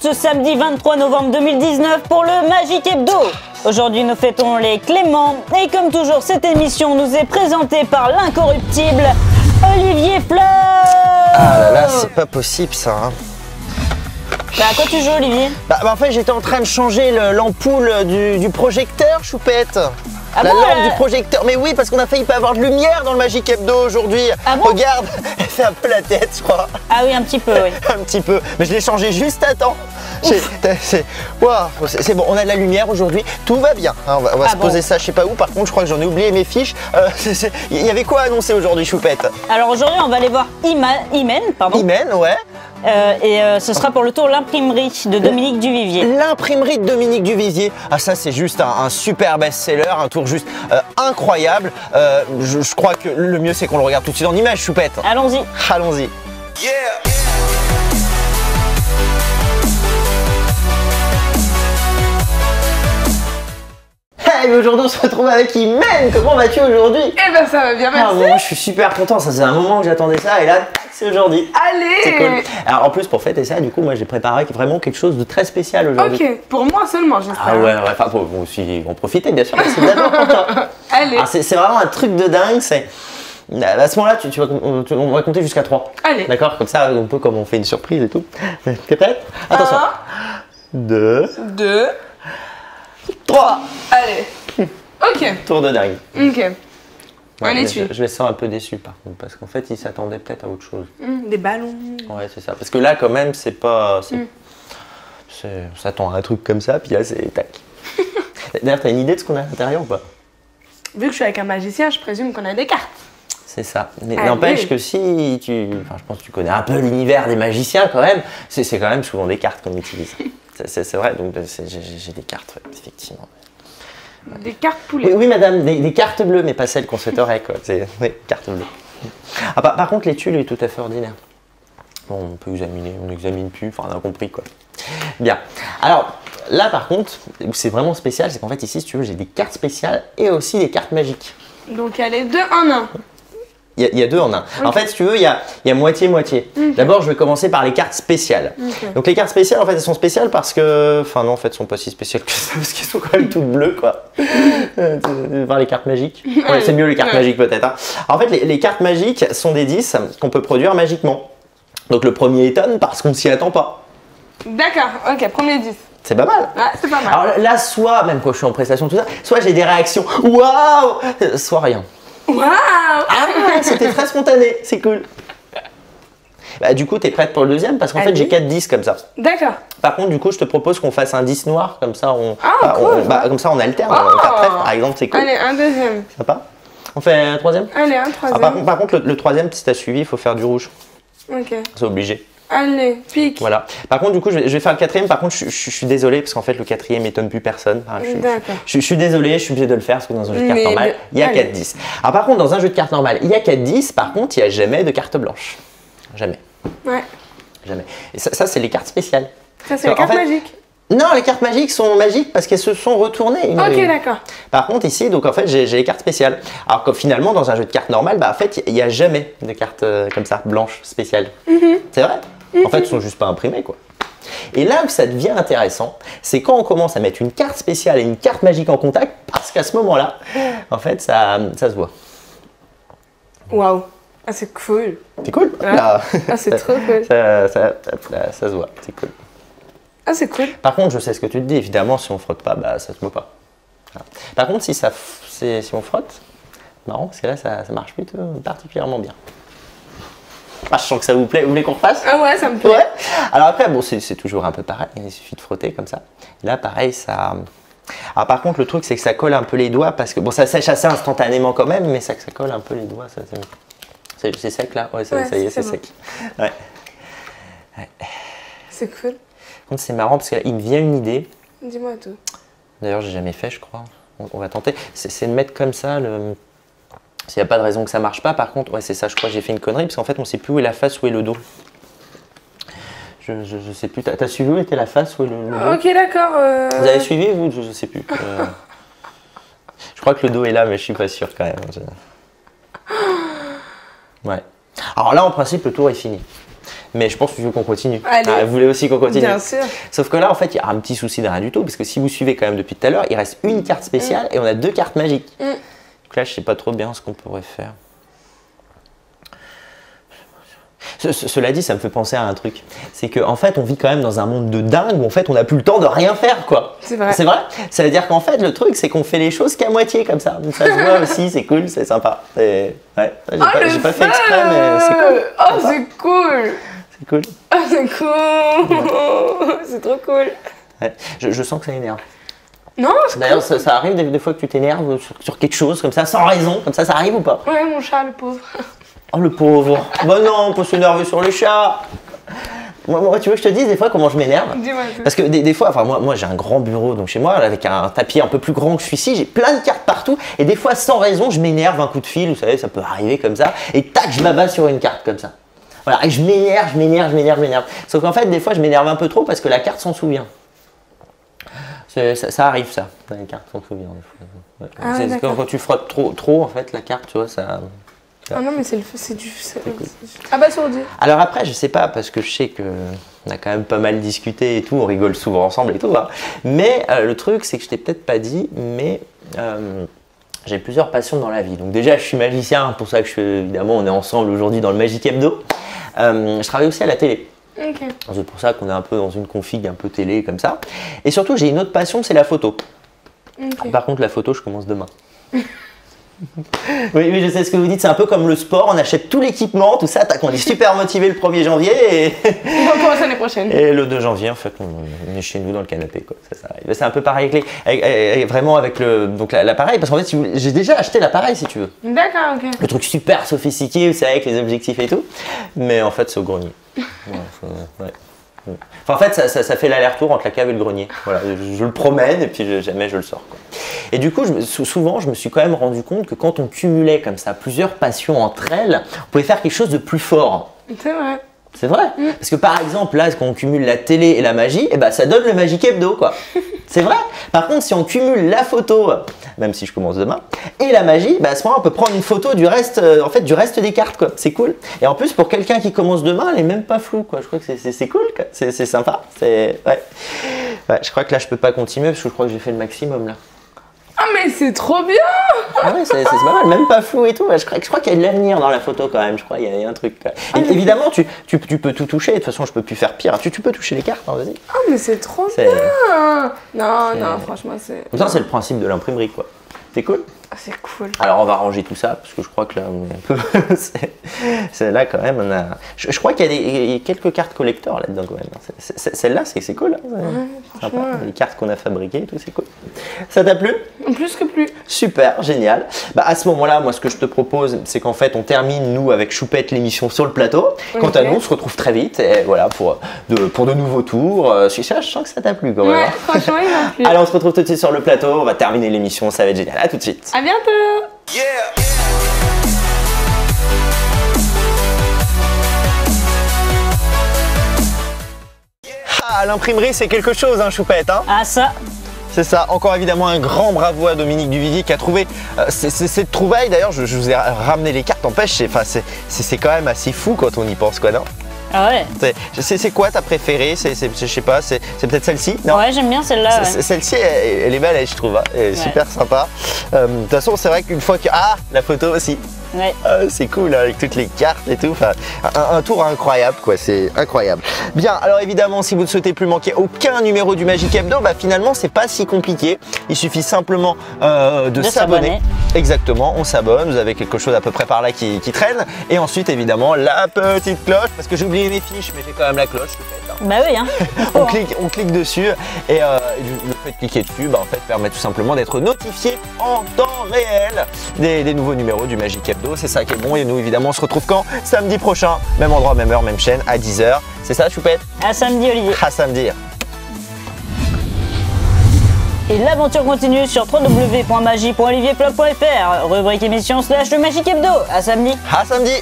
ce samedi 23 novembre 2019 pour le Magic Hebdo. Aujourd'hui nous fêtons les Cléments et comme toujours cette émission nous est présentée par l'incorruptible Olivier Fleur. Ah là là, c'est pas possible ça. hein. Bah à quoi tu joues Olivier? Bah, bah, en fait, j'étais en train de changer le- l'ampoule du, du projecteur, choupette. Ah la bon, lampe euh, du projecteur. Mais oui, parce qu'on a failli pas avoir de lumière dans le Magic Hebdo aujourd'hui. Ah bon Regarde, elle fait un peu la tête, je crois. Ah oui un petit peu oui. un petit peu. Mais je l'ai changé juste à temps. C'est- bon, on a de la lumière aujourd'hui, tout va bien. Hein, on va, on va Ah se bon. poser ça, je sais pas où. Par contre, je crois que j'en ai oublié mes fiches. Euh, Il y avait quoi à annoncer aujourd'hui, Choupette? Alors aujourd'hui on va aller voir Imen pardon. Imen, ouais. Euh, et euh, ce sera pour le tour l'imprimerie de Dominique Duvivier. L'imprimerie de Dominique Duvivier. Ah ça c'est juste un, un super best-seller, un tour juste euh, incroyable. Euh, je, je crois que le mieux c'est qu'on le regarde tout de suite en image, Choupette. Allons-y. Allons-y. Hey, mais aujourd'hui on se retrouve avec Imen. Comment vas-tu aujourd'hui? Eh ben ça va bien, Ah merci. bon, je suis super content, ça faisait un moment que j'attendais ça et là c'est aujourd'hui. Allez C'est cool. Alors en plus pour fêter ça, du coup moi j'ai préparé vraiment quelque chose de très spécial aujourd'hui. Ok, pour moi seulement, j'espère. Ah ouais, ouais, enfin pour vous aussi en profiter bien sûr, c'est d'abord pour toi. Allez, c'est vraiment un truc de dingue, c'est... À ce moment-là, tu, on, on va compter jusqu'à 3. Allez. D'accord Comme ça, un peu comme on fait une surprise et tout. T'es prête? Attention. Un, 2, deux, 3. allez. Ok, Tour de dingue. ok. Ouais, mais je, je les sens un peu déçu par contre, parce qu'en fait, ils s'attendaient peut-être à autre chose. Hum, des ballons. Ouais, c'est ça. Parce que là, quand même, c'est pas... Mm. c'est- On s'attend à un truc comme ça, puis là, c'est tac. D'ailleurs, t'as une idée de ce qu'on a à l'intérieur ou pas? Vu que je suis avec un magicien, je présume qu'on a des cartes. C'est ça. Mais Allez. n'empêche que si tu. Enfin, je pense que tu connais un peu l'univers des magiciens quand même, c'est quand même souvent des cartes qu'on utilise. C'est- vrai, donc j'ai j'ai des cartes, ouais, effectivement. Des cartes poulet. oui, madame, des, des cartes bleues, mais pas celles qu'on souhaiterait, quoi. C'est oui, cartes bleues. Ah, par, par contre, l'étui, lui, est tout à fait ordinaire. Bon, on peut examiner, on n'examine plus, enfin, on a compris, quoi. Bien. Alors, là, par contre, c'est vraiment spécial, c'est qu'en fait, ici, si tu veux, j'ai des cartes spéciales et aussi des cartes magiques. Donc elle est deux en un. Il y, a- il y a deux en un. En fait, si tu veux, il y a moitié-moitié. D'abord, je vais commencer par les cartes spéciales. Donc, les cartes spéciales, en fait, elles sont spéciales parce que. Enfin, non, en fait, elles sont pas si spéciales que ça parce qu'elles sont quand même toutes bleues, quoi. Euh, Enfin, les cartes magiques? Ouais, c'est mieux les cartes magiques, peut-être. hein. En fait, les, les cartes magiques sont des 10 qu'on peut produire magiquement. Donc, le premier étonne parce qu'on s'y attend pas. D'accord, ok, premier 10. C'est pas mal. Ouais, c'est pas mal. Alors là, soit, même quand je suis en prestation, tout ça, soit j'ai des réactions waouh, soit rien. Waouh Ah ouais, c'était très spontané, c'est cool. Bah, du coup, t'es prête pour le deuxième? Parce qu'en fait, j'ai 4 10 comme ça. D'accord. Par contre, du coup, je te propose qu'on fasse un 10 noir, comme ça on, Ah, bah, on- cool. bah, comme ça on alterne. Oh. On trèfle, par exemple, c'est cool. Allez, un deuxième. Sympa. On fait un troisième? Allez, un Ah, troisième. par, contre, par contre, le, le troisième, si t'as suivi, il faut faire du rouge. Ok. C'est obligé. Allez, pique. Voilà. Par contre, du coup, je vais, je vais faire le quatrième. Par contre, je, je- je suis désolé parce qu'en fait, le quatrième étonne plus personne. Je, suis- D'accord. je, je suis désolé, je suis obligé de le faire parce que dans un jeu de cartes normal, il y a allez. 4 10. Alors, par contre, dans un jeu de cartes normal, il y a 4 10. Par contre, il n'y a jamais de carte blanche. Jamais. Ouais. Jamais. Et ça, ça, c'est les cartes spéciales. Ça, c'est les cartes fait- magiques. Non, les cartes magiques sont magiques parce qu'elles se sont retournées. une- Ok, d'accord. Par contre, ici, donc en fait, j'ai les cartes spéciales. Alors que finalement, dans un jeu de cartes normal, bah, en fait, il n'y a jamais de cartes euh, comme ça, blanches, spéciales. C'est vrai? En fait, elles sont juste pas imprimées, quoi. Et là où ça devient intéressant, c'est quand on commence à mettre une carte spéciale et une carte magique en contact, parce qu'à ce moment-là, en fait, ça, ça se voit. Waouh. Ah, c'est cool. C'est cool. Ouais. Là, Ah, c'est trop cool. ça, ça- ça se voit. C'est cool. Ah, c'est cool. Par contre, je sais ce que tu te dis. Évidemment, si on frotte pas, bah, ça se voit pas. Voilà. Par contre, si, ça, si on frotte, marrant, parce que là, ça, ça marche plutôt particulièrement bien. Ah, je sens que ça vous plaît. Vous voulez qu'on repasse? Ah ouais, ça me plaît. Ouais. Alors après, bon, c'est toujours un peu pareil. Il suffit de frotter comme ça. Là, pareil, ça. Alors par contre, le truc, c'est que ça colle un peu les doigts parce que bon, ça sèche assez instantanément quand même, mais ça, ça colle un peu les doigts. ça, c'est- sec là? Ouais, ça, Ouais, ça y est, c'est bon. sec. Ouais. C'est cool. C'est marrant parce qu'il me vient une idée. Dis-moi tout. D'ailleurs, j'ai jamais fait, je crois. On, on va tenter. C'est de mettre comme ça le. S'il n'y a pas de raison que ça marche pas, par contre, ouais, c'est ça, je crois que j'ai fait une connerie, parce qu'en fait, on sait plus où est la face, où est le dos. Je, je, je sais plus. T'as suivi où était la face, où est le, le dos? Ok, d'accord. euh, Vous avez suivi, vous? Je, je sais plus. Euh, je crois que le dos est là, mais je suis pas sûr quand même. Je- Ouais. Alors là, en principe, le tour est fini. Mais je pense que tu veux qu'on continue. Allez. Ah, vous voulez aussi qu'on continue? Bien sûr. Sauf que là, en fait, il y a un petit souci de rien du tout, parce que si vous suivez quand même depuis tout à l'heure, il reste une carte spéciale et on a deux cartes magiques. Mm. Donc là, je sais pas trop bien ce qu'on pourrait faire. Ce- ce- cela dit, ça me fait penser à un truc. C'est qu'en en fait, on vit quand même dans un monde de dingue où en fait, on n'a plus le temps de rien faire, quoi. C'est vrai. C'est vrai? Ça veut dire qu'en fait, le truc, c'est qu'on fait les choses qu'à moitié, comme ça. Ça se voit aussi, c'est cool, c'est sympa. Et- Ouais, j'ai Ah, pas, fait exprès, mais c'est cool. Oh, c'est cool C'est cool. Oh, c'est cool C'est trop cool Ouais. Je, je sens que ça énerve. Non, c'est D'ailleurs, ça, ça arrive des, des fois que tu t'énerves sur, sur quelque chose comme ça, sans raison, comme ça, ça arrive ou pas? Ouais, mon chat, le pauvre. Oh le pauvre Bah non, on peut s'énerver sur les chats moi, moi, tu veux que je te dise des fois comment je m'énerve. Parce que des, des fois, enfin moi, moi j'ai un grand bureau donc chez moi avec un tapis un peu plus grand que celui-ci, j'ai plein de cartes partout et des fois sans raison je m'énerve un coup de fil, vous savez ça peut arriver comme ça et tac je m'abats sur une carte comme ça. Voilà et je m'énerve, je m'énerve, je m'énerve, je m'énerve. Sauf qu'en fait des fois je m'énerve un peu trop parce que la carte s'en souvient. Ça, ça arrive ça, les cartes des fois. Ouais. Ah, quand, quand tu frottes trop, trop en fait la carte, tu vois ça. Ah non, mais c'est le c'est du. c'est- Abasourdi. Alors après, je sais pas, parce que je sais que on a quand même pas mal discuté et tout, on rigole souvent ensemble et tout. hein. Mais euh, le truc, c'est que je t'ai peut-être pas dit, mais euh, j'ai plusieurs passions dans la vie. Donc déjà, je suis magicien, pour ça que je, évidemment, on est ensemble aujourd'hui dans le Magic Hebdo. Euh, je travaille aussi à la télé. C'est pour ça qu'on est un peu dans une config un peu télé comme ça. Et surtout, j'ai une autre passion, c'est la photo. Ok. Par contre, la photo, je commence demain. oui, oui, je sais ce que vous dites, c'est un peu comme le sport, on achète tout l'équipement, tout ça, tac, on est super motivé le 1er janvier et, On va commencer l'année prochaine. et le 2 janvier, en fait, on, est chez nous dans le canapé. Quoi. C'est un peu pareil avec les, avec- avec- vraiment avec le, donc la- l'appareil, parce qu'en fait, si vous- j'ai déjà acheté l'appareil si tu veux. D'accord, ok. Le truc super sophistiqué, savez, avec les objectifs et tout, mais en fait, c'est au grenier. Ouais, c'est- ouais. Enfin, en fait, ça, ça- ça fait l'aller-retour entre la cave et le grenier. Voilà, je, je le promène et puis je- jamais je le sors. quoi. Et du coup, je souvent, je me suis quand même rendu compte que quand on cumulait comme ça plusieurs passions entre elles, on pouvait faire quelque chose de plus fort. C'est vrai. C'est vrai? Parce que par exemple, là, quand on cumule la télé et la magie, eh ben, ça donne le Magic Hebdo, quoi. C'est vrai? Par contre, si on cumule la photo, même si je commence demain, et la magie, bah, à ce moment, on peut prendre une photo du reste, euh, en fait, du reste des cartes, quoi. C'est cool. Et en plus, pour quelqu'un qui commence demain, elle est même pas floue, quoi. Je crois que c'est- cool. C'est sympa. Ouais. Ouais, je crois que là, je peux pas continuer parce que je crois que j'ai fait le maximum, là. Ah, mais c'est trop bien Ah ouais, c'est c'est pas mal, même pas flou et tout. Je crois, je crois qu'il y a de l'avenir dans la photo quand même. Je crois qu'il y, a- il y a un truc. Et évidemment, tu, tu, tu peux tout toucher. De toute façon, je peux plus faire pire. Tu, tu peux toucher les cartes, hein, vas-y. Ah, mais c'est trop C'est- bien Non, non, franchement, c'est. Ça, c'est le principe de l'imprimerie, quoi. C'est cool? Ah, c'est cool. Alors, on va ranger tout ça parce que je crois que là, on est un peu. c'est- là quand même. On a. Je, je crois qu'il y a des, il y a quelques cartes collector là-dedans quand même. Celle-là, c'est cool. hein. Les cartes qu'on a fabriquées et tout, c'est cool. Ça t'a plu? Plus que plus. Super, génial. Bah, à ce moment-là, moi, ce que je te propose, c'est qu'en fait, on termine, nous, avec Choupette, l'émission sur le plateau. Quant à nous, on se retrouve très vite, et voilà, pour de, pour de nouveaux tours. Euh, je, je sens que ça t'a plu quand même. Ouais, hein. franchement, il m'a plu. Allez, on se retrouve tout de suite sur le plateau. On va terminer l'émission, ça va être génial. À tout de suite. À bientôt Ah, l'imprimerie, c'est quelque chose, hein, Choupette. Hein Ah ça, C'est ça. Encore évidemment un grand bravo à Dominique Duvivier qui a trouvé euh, cette trouvaille. D'ailleurs, je, je vous ai ramené les cartes. N'empêche, c'est quand même assez fou quand on y pense, quoi, non? Ah ouais. C'est- quoi ta préférée? C'est Je sais pas, c'est peut-être celle-ci? Non? Ouais, j'aime bien celle-là. Ouais. Celle-ci, elle, elle est belle, je trouve. hein. Elle est Ouais. super sympa. Euh, De toute façon, c'est vrai qu'une fois que. Ah, la photo aussi. Ouais. Ah, c'est cool hein, avec toutes les cartes et tout. Enfin, un, un tour incroyable, quoi. C'est incroyable. Bien, alors évidemment, si vous ne souhaitez plus manquer aucun numéro du Magic Hebdo, bah finalement, c'est pas si compliqué. Il suffit simplement euh, de, De s'abonner. Exactement, on s'abonne. Vous avez quelque chose à peu près par là qui, qui traîne. Et ensuite, évidemment, la petite cloche, parce que j'ai oublié mes fiches, mais j'ai quand même la cloche. hein. Bah oui, hein. on, clique, on clique dessus et euh, le le fait de cliquer dessus bah, en fait, permet tout simplement d'être notifié en temps réel des, des nouveaux numéros du Magic Hebdo. C'est ça qui est bon et nous évidemment on se retrouve quand? Samedi prochain, même endroit, même heure, même chaîne à 10h. C'est ça Choupette? À samedi, Olivier. À samedi. Et l'aventure continue sur www.magie.olivierplug.fr. Rubrique émission slash le Magic Hebdo. À samedi. À samedi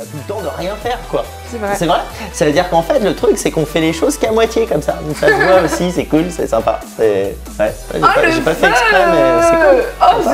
a tout le temps de rien faire quoi. C'est vrai. C'est vrai Ça veut dire qu'en fait le truc c'est qu'on fait les choses qu'à moitié comme ça. Donc ça se voit aussi, c'est cool, c'est sympa. C'est- Ouais, j'ai Oh, pas, le j'ai pas fait exprès mais c'est cool. Oh,